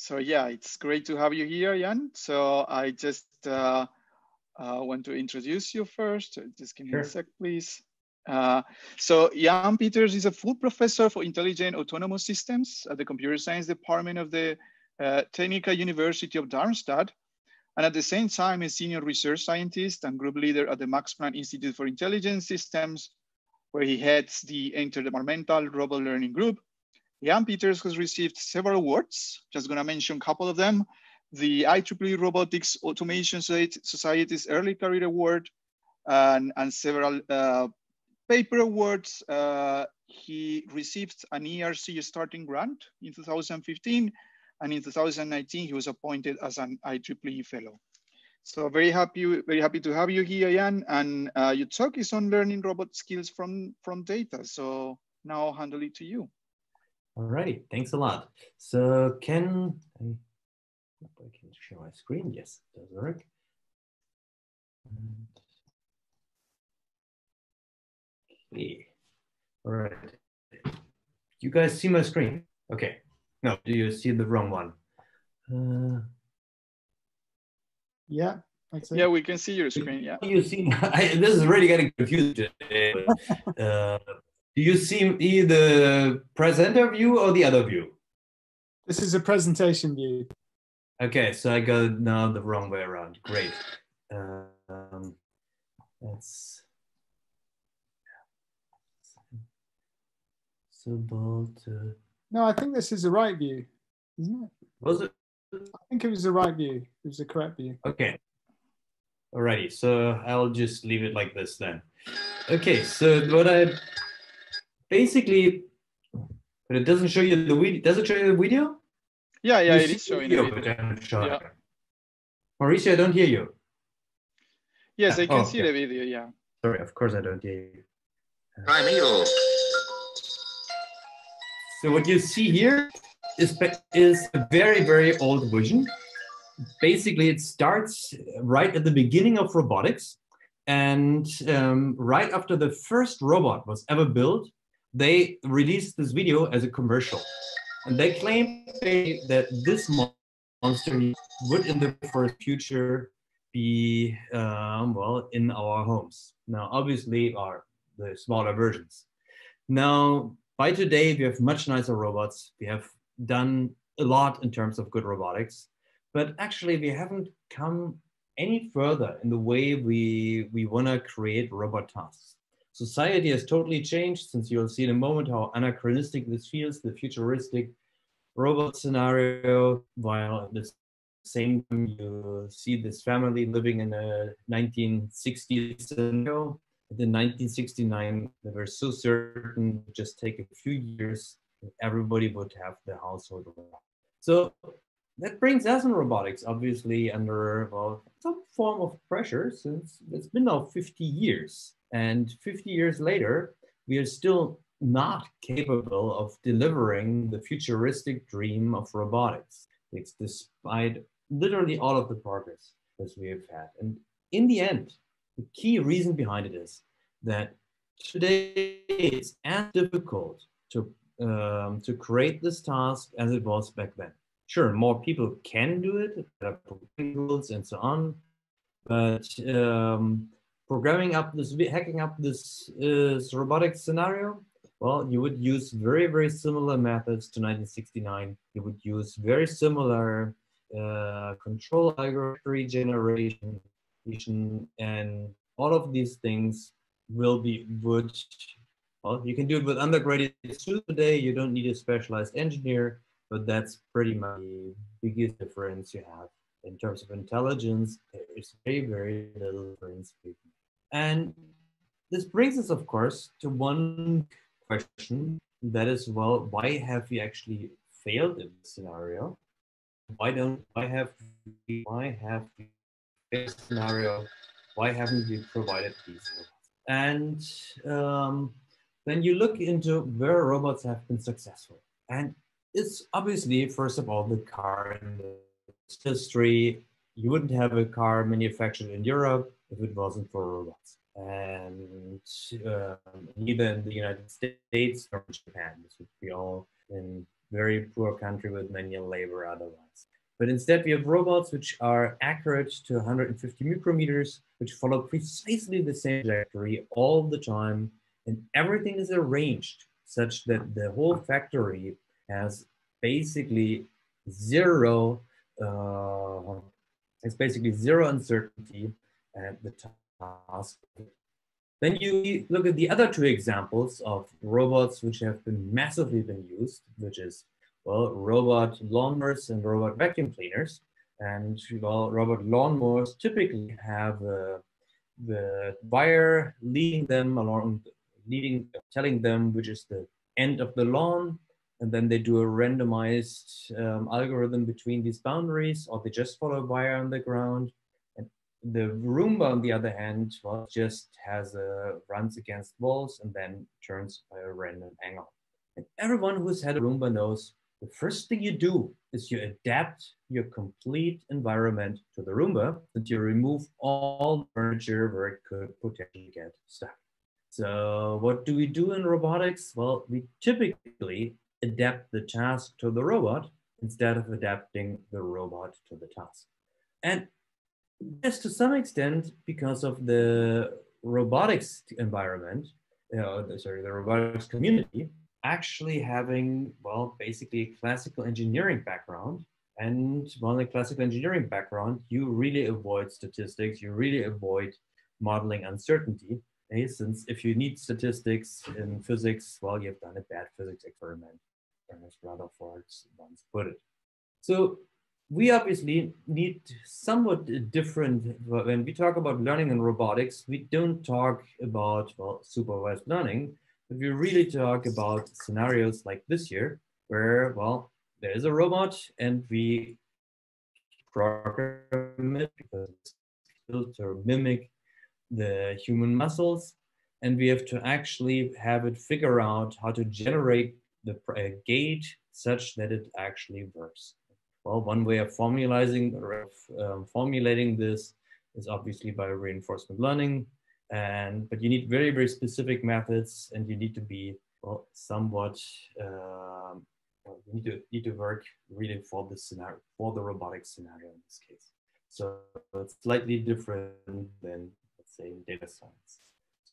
So yeah, it's great to have you here, Jan. So I just uh, uh, want to introduce you first. Just give me sure. a sec, please. Uh, so Jan Peters is a full professor for intelligent autonomous systems at the computer science department of the uh, Technical University of Darmstadt. And at the same time, a senior research scientist and group leader at the Max Planck Institute for Intelligent Systems, where he heads the Interdepartmental Robot Learning Group. Jan Peters has received several awards, just gonna mention a couple of them. The IEEE Robotics Automation Society's Early Career Award, and, and several uh, paper awards. Uh, he received an ERC starting grant in 2015, and in 2019, he was appointed as an IEEE fellow. So very happy, very happy to have you here, Jan. And uh, your talk is on learning robot skills from, from data. So now I'll handle it to you. All right, thanks a lot. So can I, I can share my screen? Yes, does work. Okay, all right. You guys see my screen? Okay. No, do you see the wrong one? Uh, yeah, yeah, we can see your screen. Yeah. You see, I, this is really getting confused today. uh, do you see the presenter view or the other view? This is a presentation view. Okay, so I got now the wrong way around. Great. Um, that's so bold. To... No, I think this is the right view, isn't it? Was it? I think it was the right view. It was the correct view. Okay. Alrighty, so I'll just leave it like this then. Okay, so what I basically, but it doesn't show you the video. Does it show you the video? Yeah, yeah, you it is showing the video. video. Yeah. Mauricio, I don't hear you. Yes, I can oh, see okay. the video, yeah. Sorry, of course I don't hear you. Hi, amigo. So what you see here is, is a very, very old vision. Basically, it starts right at the beginning of robotics. And um, right after the first robot was ever built, they released this video as a commercial. And they claim that this monster would in the first future be, um, well, in our homes. Now, obviously, are the smaller versions. Now, by today, we have much nicer robots. We have done a lot in terms of good robotics, but actually we haven't come any further in the way we, we want to create robot tasks. Society has totally changed since you'll see in a moment how anachronistic this feels, the futuristic robot scenario, while at the same time you see this family living in a 1960s scenario. In 1969, they were so certain just take a few years everybody would have the household. So that brings us in robotics obviously under well, some form of pressure since it's been now 50 years. And 50 years later, we are still not capable of delivering the futuristic dream of robotics. It's despite literally all of the progress that we have had. And in the end, the key reason behind it is that today it's as difficult to um, to create this task as it was back then. Sure, more people can do it, there are and so on, but um, programming up this, hacking up this, this robotic scenario, well, you would use very, very similar methods to 1969. You would use very similar uh, control algorithm generation, and all of these things will be would well, you can do it with undergraduate students today. You don't need a specialized engineer, but that's pretty much the biggest difference you have in terms of intelligence. There is very, very little difference. And this brings us, of course, to one question that is, well, why have we actually failed in this scenario? Why don't, why have we, why have we failed scenario? Why haven't we provided these? And um, then you look into where robots have been successful. And it's obviously, first of all, the car in history. You wouldn't have a car manufactured in Europe if it wasn't for robots. And um, in the United States or Japan. This would be all in very poor country with manual labor otherwise. But instead, we have robots which are accurate to 150 micrometers, which follow precisely the same trajectory all the time. And everything is arranged such that the whole factory has basically zero, uh, it's basically zero uncertainty the task. Then you look at the other two examples of robots which have been massively been used, which is well, robot lawnmowers and robot vacuum cleaners. And well, robot lawnmowers typically have uh, the wire leading them along, leading, telling them which is the end of the lawn, and then they do a randomized um, algorithm between these boundaries, or they just follow a wire on the ground. The Roomba, on the other hand, well, just has a runs against walls and then turns by a random angle. And everyone who's had a Roomba knows the first thing you do is you adapt your complete environment to the Roomba and you remove all furniture where it could potentially get stuck. So what do we do in robotics? Well, we typically adapt the task to the robot instead of adapting the robot to the task. And this to some extent because of the robotics environment, you know, sorry, the robotics community, actually having, well, basically a classical engineering background. And in a classical engineering background, you really avoid statistics, you really avoid modeling uncertainty. Okay? Since if you need statistics in physics, well, you've done a bad physics experiment, Ernest Rutherford once put it. So we obviously need somewhat different, when we talk about learning in robotics, we don't talk about, well, supervised learning, but we really talk about scenarios like this here, where, well, there is a robot and we program it because it's to mimic the human muscles. And we have to actually have it figure out how to generate the uh, gait such that it actually works. Well, one way of formulating, um, formulating this is obviously by reinforcement learning. And but you need very very specific methods and you need to be well somewhat um, you need to need to work really for the scenario for the robotic scenario in this case. So it's slightly different than let's say data science.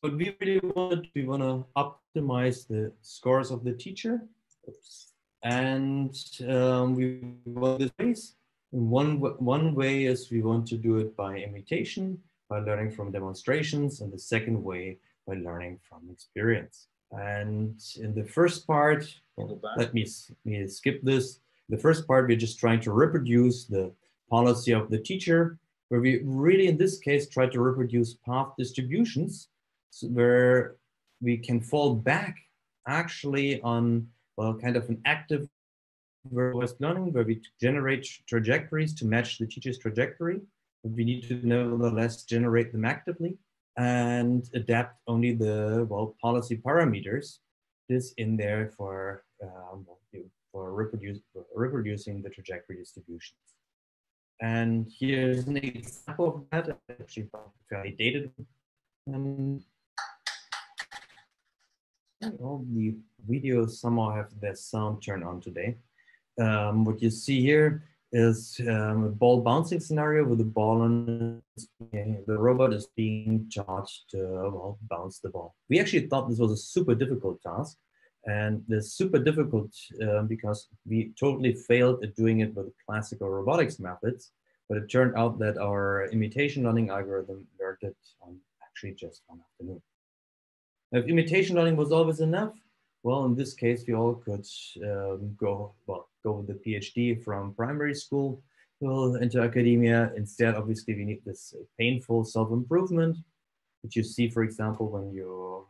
But we really want we want to optimize the scores of the teacher. Oops. And um, we want this ways one one way is we want to do it by imitation by learning from demonstrations, and the second way by learning from experience. And in the first part, let me, me skip this. The first part, we're just trying to reproduce the policy of the teacher, where we really, in this case, try to reproduce path distributions where we can fall back actually on, well, kind of an active verbalized learning where we generate trajectories to match the teacher's trajectory we need to nevertheless generate them actively and adapt only the well policy parameters this in there for um, for, reproduce, for reproducing the trajectory distributions. And here's an example of that, actually fairly dated. Um, all the videos somehow have their sound turned on today. Um, what you see here is um, a ball bouncing scenario with the ball and the robot is being charged to well, bounce the ball. We actually thought this was a super difficult task and it's super difficult uh, because we totally failed at doing it with classical robotics methods, but it turned out that our imitation learning algorithm learned it on actually just one afternoon. If imitation learning was always enough, well, in this case, we all could um, go, well, go with the PhD from primary school well, into academia. Instead, obviously, we need this painful self-improvement, which you see, for example, when you,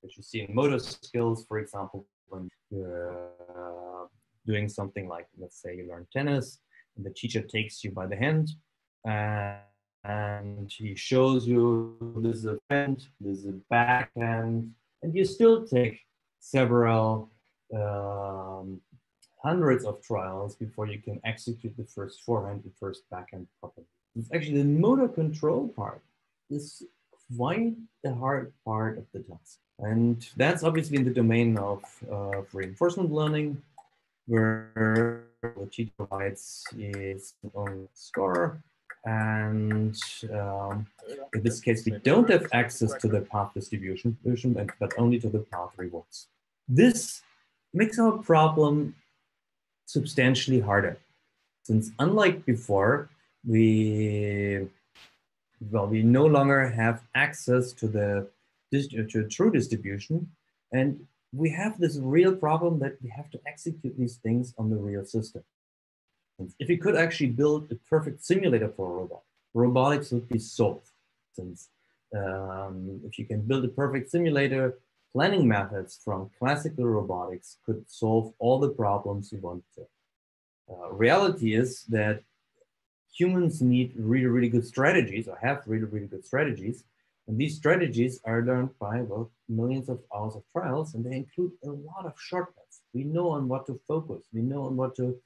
which you see in motor skills, for example, when you're uh, doing something like, let's say you learn tennis, and the teacher takes you by the hand, and, and he shows you this is a front, this is a backhand, and you still take several um, hundreds of trials before you can execute the first forehand and first backhand properly. It's actually the motor control part is quite the hard part of the task. And that's obviously in the domain of, of reinforcement learning. where what he provides is own score. And um, in this case, we don't have access to the path distribution, but only to the path rewards. This makes our problem substantially harder, since unlike before, we well, we no longer have access to the to true distribution, and we have this real problem that we have to execute these things on the real system. If we could actually build a perfect simulator for a robot, robotics would be solved. Since um, if you can build a perfect simulator, planning methods from classical robotics could solve all the problems you want to. Uh, reality is that humans need really, really good strategies or have really, really good strategies. And these strategies are learned by well, millions of hours of trials, and they include a lot of shortcuts. We know on what to focus. We know on what to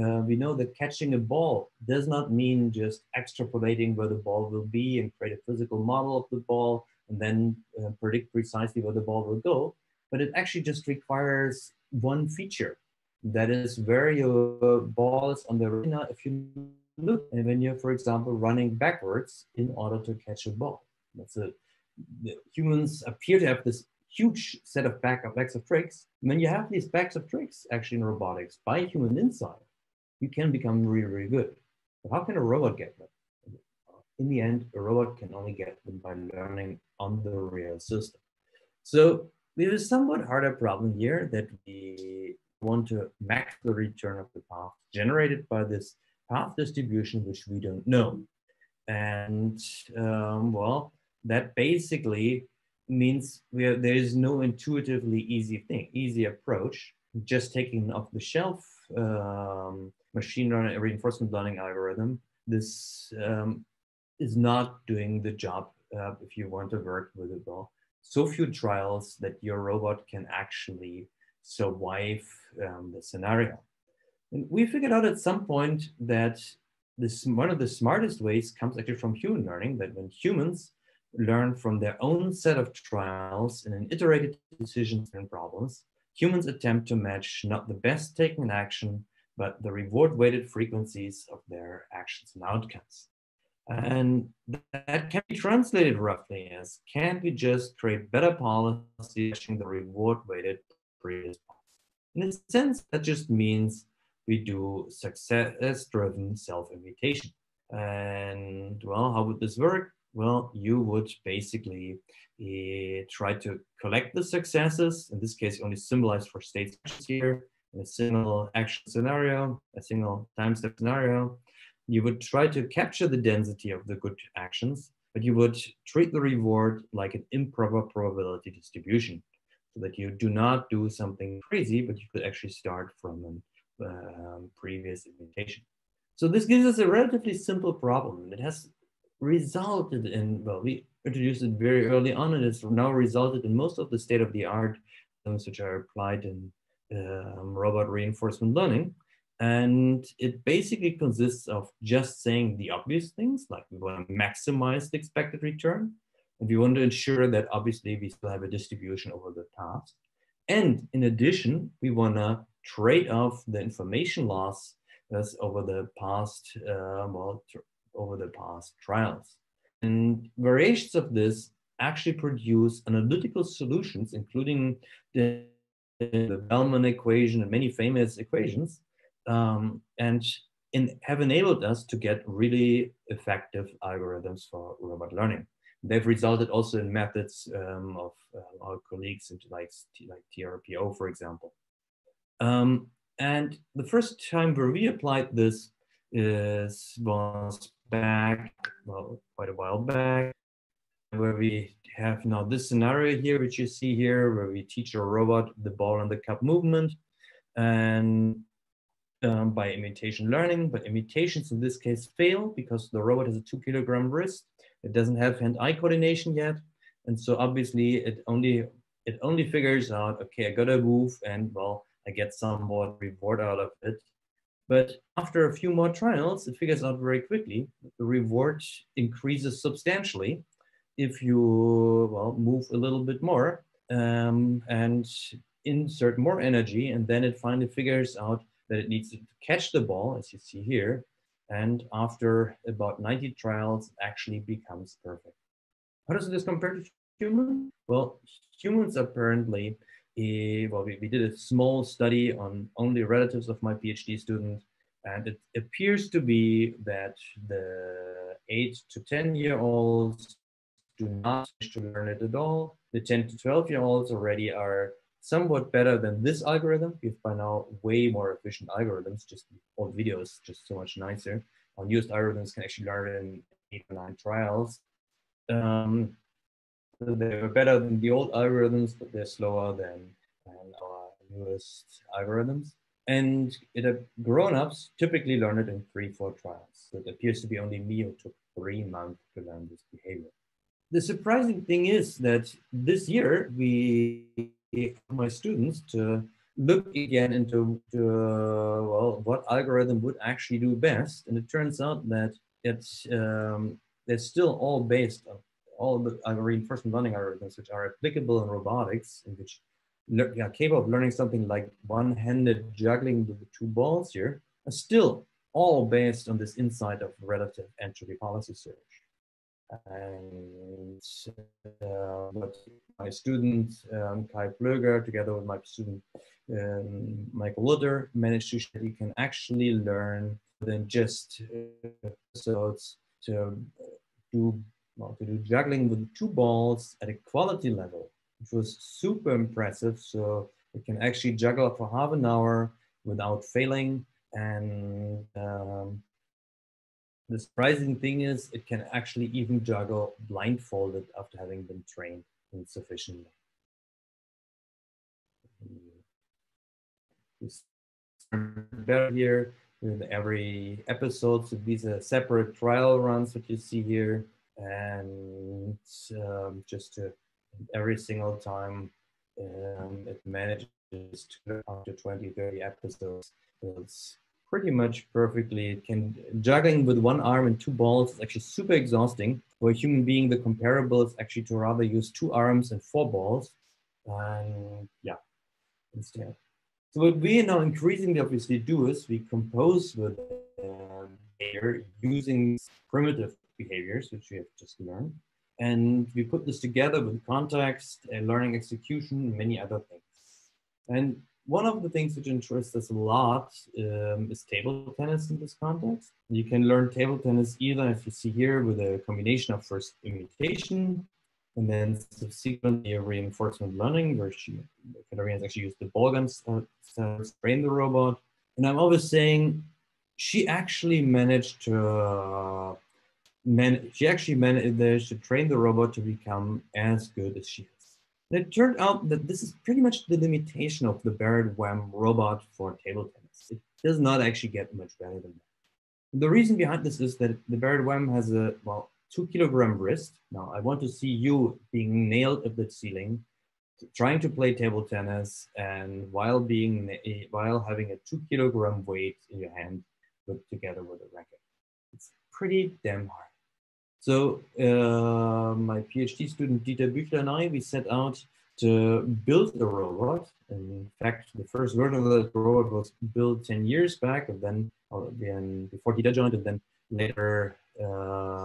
uh, we know that catching a ball does not mean just extrapolating where the ball will be and create a physical model of the ball and then uh, predict precisely where the ball will go. But it actually just requires one feature that is where your ball is on the arena if you look and when you're, for example, running backwards in order to catch a ball. That's a, humans appear to have this huge set of back of of tricks. When you have these bags of tricks actually in robotics by human insight, you can become really, really good. But how can a robot get them? In the end, a robot can only get them by learning on the real system. So we have a somewhat harder problem here that we want to max the return of the path generated by this path distribution, which we don't know. And um, well, that basically means are, there is no intuitively easy thing, easy approach. Just taking off the shelf um, machine learning reinforcement learning algorithm, this um, is not doing the job uh, if you want to work with it well. So few trials that your robot can actually survive um, the scenario. And we figured out at some point that this one of the smartest ways comes actually from human learning, that when humans learn from their own set of trials and in iterated decisions and problems, humans attempt to match not the best taken action but the reward weighted frequencies of their actions and outcomes. And that can be translated roughly as can we just create better policy matching the reward weighted previous In a sense, that just means we do success driven self imitation. And well, how would this work? Well, you would basically uh, try to collect the successes, in this case, only symbolized for states here, a single action scenario, a single time step scenario, you would try to capture the density of the good actions, but you would treat the reward like an improper probability distribution so that you do not do something crazy, but you could actually start from a um, previous imitation. So this gives us a relatively simple problem. It has resulted in, well, we introduced it very early on and it's now resulted in most of the state of the art things which are applied in um, robot reinforcement learning. And it basically consists of just saying the obvious things, like we want to maximize the expected return. And we want to ensure that obviously we still have a distribution over the task. And in addition, we want to trade off the information loss that's over the past, uh, well, over the past trials. And variations of this actually produce analytical solutions, including the the Bellman equation and many famous equations, um, and in, have enabled us to get really effective algorithms for robot learning. They've resulted also in methods um, of uh, our colleagues into like, like TRPO, for example. Um, and the first time where we applied this is was back, well, quite a while back, where we have now this scenario here, which you see here, where we teach a robot the ball and the cup movement and um, by imitation learning, but imitations in this case fail because the robot has a two kilogram wrist. It doesn't have hand-eye coordination yet. And so obviously it only, it only figures out, okay, I gotta move and well, I get some more reward out of it. But after a few more trials, it figures out very quickly the reward increases substantially if you well move a little bit more um, and insert more energy and then it finally figures out that it needs to catch the ball, as you see here. And after about 90 trials, actually becomes perfect. How does this compare to humans? Well, humans apparently, uh, well, we, we did a small study on only relatives of my PhD student, and it appears to be that the eight to 10 year olds do not to learn it at all. The 10 to 12 year olds already are somewhat better than this algorithm. We have by now way more efficient algorithms, just all videos just so much nicer. Our newest algorithms can actually learn in eight or nine trials. Um, they're better than the old algorithms, but they're slower than, than our newest algorithms. And it, grown-ups typically learn it in three, four trials. So it appears to be only me who took three months to learn this behavior. The surprising thing is that this year we my students to look again into to, uh, well what algorithm would actually do best, and it turns out that it's um, they're still all based on all the reinforcement learning algorithms which are applicable in robotics, in which are capable of learning something like one-handed juggling with the two balls here, are still all based on this insight of relative entropy policy search. And uh, what my student um, Kai Plöger, together with my student um, Michael Lutter, managed to show you can actually learn than just uh, episodes to do well, to do juggling with two balls at a quality level, which was super impressive. So it can actually juggle for half an hour without failing and um, the surprising thing is it can actually even juggle blindfolded after having been trained insufficiently. Better here with every episode. So these are separate trial runs that you see here. And um, just to every single time um, it manages to after 20, 30 episodes. It's pretty much perfectly. It can juggling with one arm and two balls is actually super exhausting. For a human being, the comparable is actually to rather use two arms and four balls. And yeah, instead. So what we now increasingly obviously do is we compose with uh, behavior using primitive behaviors, which we have just learned. And we put this together with context, and learning execution, and many other things. And one of the things which interests us a lot um, is table tennis in this context. You can learn table tennis either, as you see here, with a combination of first imitation and then subsequently a reinforcement learning, where she, Katarina has actually used the ball guns to train the robot. And I'm always saying she actually managed to uh, man, she actually managed to train the robot to become as good as she. And it turned out um, that this is pretty much the limitation of the Barrett WAM robot for table tennis. It does not actually get much better than that. The reason behind this is that the Barrett WAM has a, well, two kilogram wrist. Now I want to see you being nailed at the ceiling, trying to play table tennis and while being, eh, while having a two kilogram weight in your hand put together with a racket. It's pretty damn hard. So uh, my PhD student Dieter Büchler and I, we set out to build a robot. And in fact, the first version of the robot was built 10 years back, and then, then before Dieter joined, and then later, um,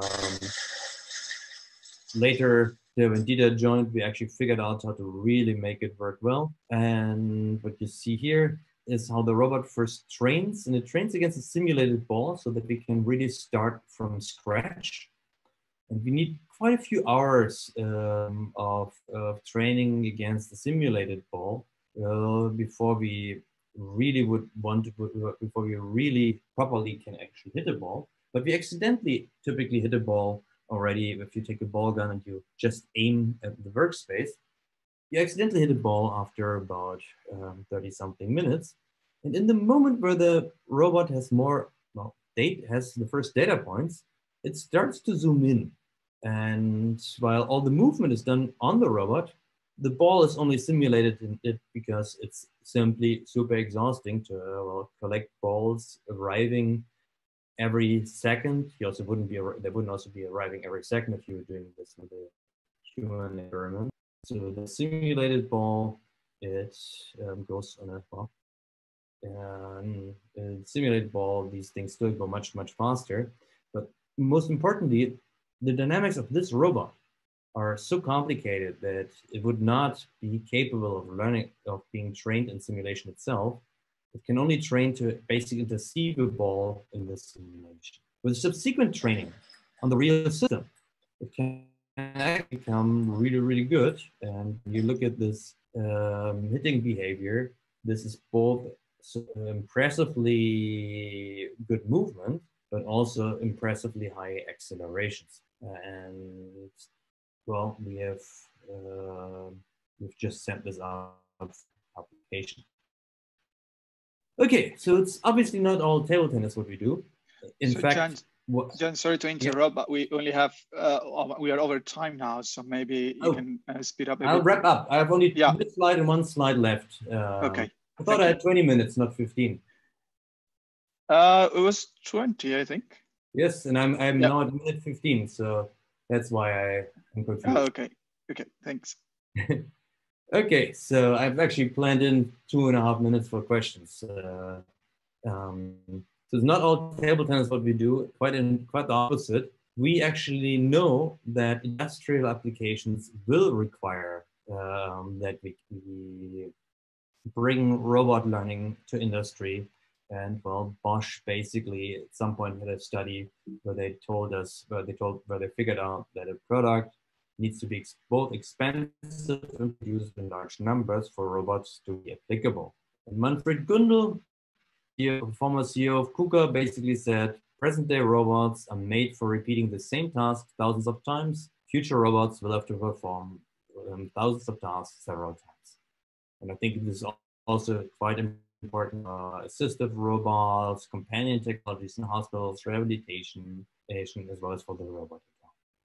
later when Dieter joined, we actually figured out how to really make it work well. And what you see here is how the robot first trains, and it trains against a simulated ball so that we can really start from scratch and we need quite a few hours um, of, of training against the simulated ball uh, before we really would want to, before we really properly can actually hit a ball. But we accidentally typically hit a ball already if you take a ball gun and you just aim at the workspace. You accidentally hit a ball after about 30 um, something minutes. And in the moment where the robot has more, well, date has the first data points, it starts to zoom in. And while all the movement is done on the robot, the ball is only simulated in it because it's simply super exhausting to uh, well, collect balls arriving every second. You also wouldn't be they wouldn't also be arriving every second if you were doing this with a human experiment. So the simulated ball it um, goes on a well, um, simulated ball, these things still go much, much faster. But most importantly, the dynamics of this robot are so complicated that it would not be capable of learning, of being trained in simulation itself. It can only train to basically ball in the simulation. With subsequent training on the real system, it can become really, really good. And you look at this um, hitting behavior, this is both impressively good movement, but also impressively high accelerations. And well, we have uh, we've just sent this out application. Okay, so it's obviously not all table tennis what we do. In so fact, John, what, John, sorry to interrupt, yeah. but we only have uh, we are over time now, so maybe you oh, can uh, speed up. I'll bit. wrap up. I have only yeah. one slide and one slide left. Uh, okay. I thought Thank I had 20 minutes, not 15. Uh, it was 20, I think. Yes, and I'm I'm yeah. now at minute 15, so that's why I am confused. Oh, okay. Okay, thanks. okay, so I've actually planned in two and a half minutes for questions. Uh, um, so it's not all table tennis what we do, quite in quite the opposite. We actually know that industrial applications will require um, that we, we bring robot learning to industry. And well, Bosch basically at some point had a study where they told us, where they told, where they figured out that a product needs to be both expensive and produced in large numbers for robots to be applicable. And Manfred Gundel, the former CEO of KUKA, basically said, present day robots are made for repeating the same task thousands of times. Future robots will have to perform um, thousands of tasks several times. And I think this is also quite important. Uh, assistive robots, companion technologies in hospitals, rehabilitation, as well as for the robot.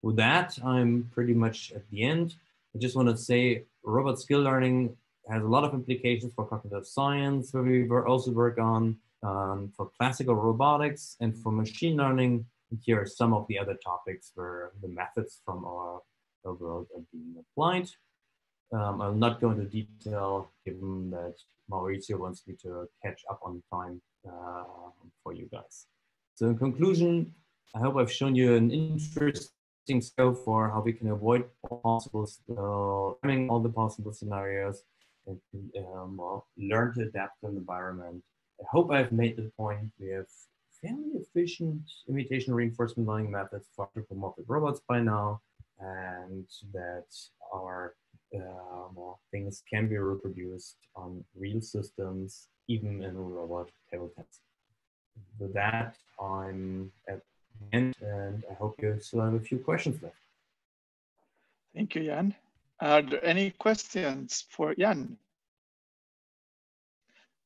With that, I'm pretty much at the end. I just want to say robot skill learning has a lot of implications for cognitive science, where we also work on, um, for classical robotics, and for machine learning. And here are some of the other topics where the methods from our, our world are being applied. Um, I'll not go into detail given that Mauricio wants me to catch up on time uh, for you guys. So in conclusion, I hope I've shown you an interesting scope for how we can avoid possible, uh, all the possible scenarios and um, learn to adapt to the environment. I hope I've made the point. We have fairly efficient imitation reinforcement learning methods for anthropomorphic robots by now, and that our uh, more things can be reproduced on real systems, even in robot table tennis. With that, I'm at the end, and I hope you still have a few questions left. Thank you, Jan. Are there any questions for Jan?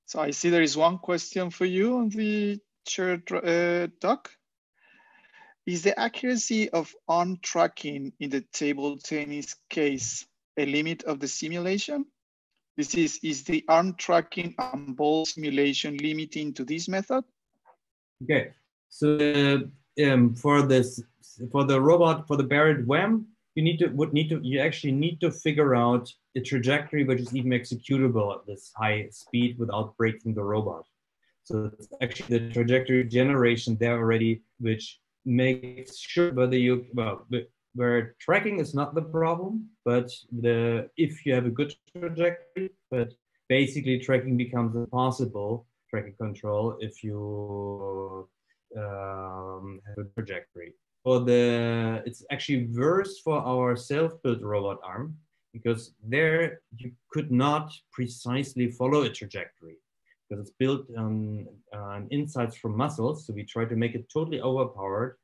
So I see there is one question for you on the chair uh, doc. Is the accuracy of on tracking in the table tennis case a limit of the simulation? This is, is the arm tracking and ball simulation limiting to this method? Okay, so uh, um, for this, for the robot, for the Barrett WAM, you need to, would need to, you actually need to figure out a trajectory which is even executable at this high speed without breaking the robot. So it's actually the trajectory generation there already, which makes sure whether you, well, where tracking is not the problem, but the if you have a good trajectory, but basically tracking becomes impossible, tracking control, if you um, have a trajectory. For the, it's actually worse for our self-built robot arm because there you could not precisely follow a trajectory because it's built on, on insights from muscles. So we try to make it totally overpowered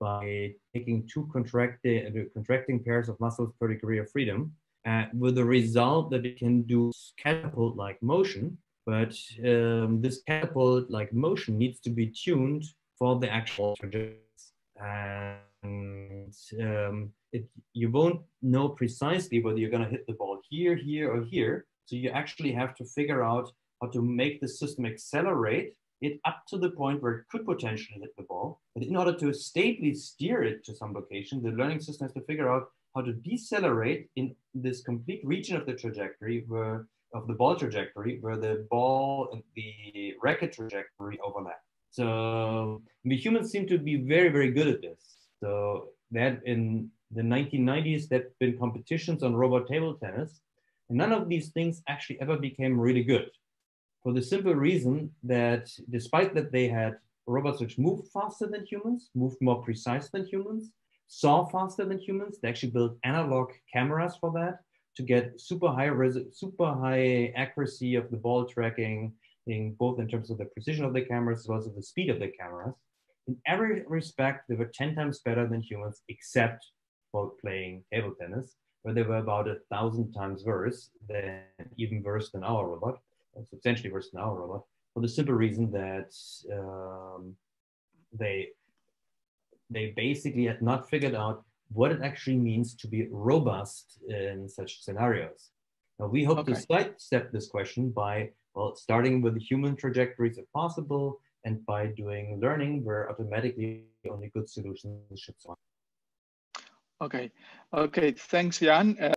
by taking two contracting, uh, contracting pairs of muscles per degree of freedom, uh, with the result that it can do catapult-like motion, but um, this catapult-like motion needs to be tuned for the actual trajectory. And um, it, you won't know precisely whether you're going to hit the ball here, here, or here. So you actually have to figure out how to make the system accelerate it up to the point where it could potentially hit the ball. But in order to stably steer it to some location, the learning system has to figure out how to decelerate in this complete region of the trajectory where of the ball trajectory where the ball and the racket trajectory overlap. So the humans seem to be very, very good at this. So that in the 1990s, there've been competitions on robot table tennis, and none of these things actually ever became really good. For the simple reason that despite that they had robots which moved faster than humans, moved more precise than humans, saw faster than humans, they actually built analog cameras for that to get super high super high accuracy of the ball tracking, in both in terms of the precision of the cameras as well as the speed of the cameras. In every respect, they were 10 times better than humans, except for playing table tennis, where they were about a thousand times worse than even worse than our robot, substantially worse than our robot, for the simple reason that um, they they basically had not figured out what it actually means to be robust in such scenarios. Now, we hope okay. to sidestep this question by well, starting with the human trajectories if possible, and by doing learning where automatically only good solutions should survive. Okay, okay, thanks, Jan. Uh